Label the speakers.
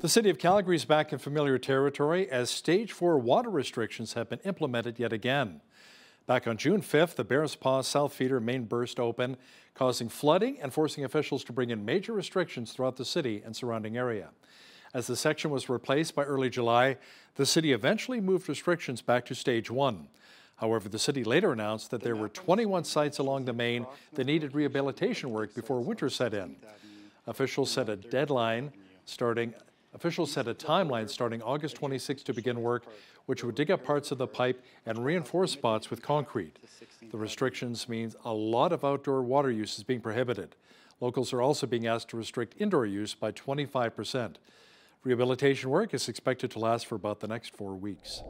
Speaker 1: The city of Calgary is back in familiar territory as stage four water restrictions have been implemented yet again. Back on June 5th, the Bearspaw South Feeder main burst open, causing flooding and forcing officials to bring in major restrictions throughout the city and surrounding area. As the section was replaced by early July, the city eventually moved restrictions back to stage one. However, the city later announced that there were 21 sites along the main that needed rehabilitation work before winter set in. Officials set a deadline starting Officials set a timeline starting August 26 to begin work, which would dig up parts of the pipe and reinforce spots with concrete. The restrictions means a lot of outdoor water use is being prohibited. Locals are also being asked to restrict indoor use by 25 percent. Rehabilitation work is expected to last for about the next four weeks.